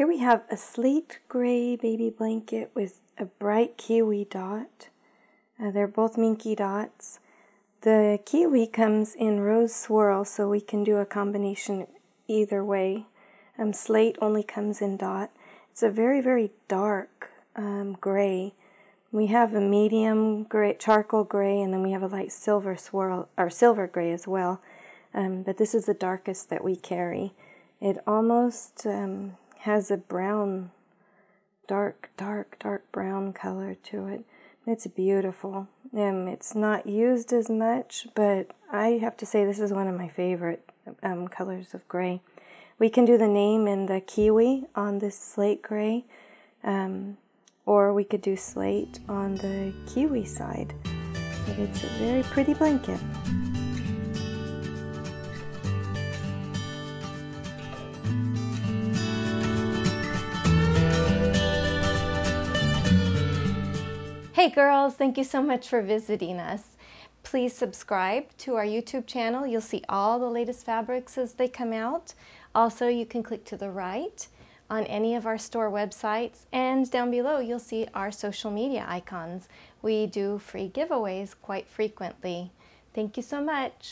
Here we have a slate gray baby blanket with a bright kiwi dot. Uh, they're both minky dots. The kiwi comes in rose swirl, so we can do a combination either way. Um, slate only comes in dot. It's a very, very dark um, gray. We have a medium gray, charcoal gray, and then we have a light silver swirl, or silver gray as well. Um, but this is the darkest that we carry. It almost um, has a brown, dark, dark, dark brown color to it. It's beautiful. Um, it's not used as much, but I have to say this is one of my favorite um, colors of gray. We can do the name in the kiwi on this slate gray, um, or we could do slate on the kiwi side. But it's a very pretty blanket. Hey girls, thank you so much for visiting us. Please subscribe to our YouTube channel. You'll see all the latest fabrics as they come out. Also, you can click to the right on any of our store websites and down below you'll see our social media icons. We do free giveaways quite frequently. Thank you so much.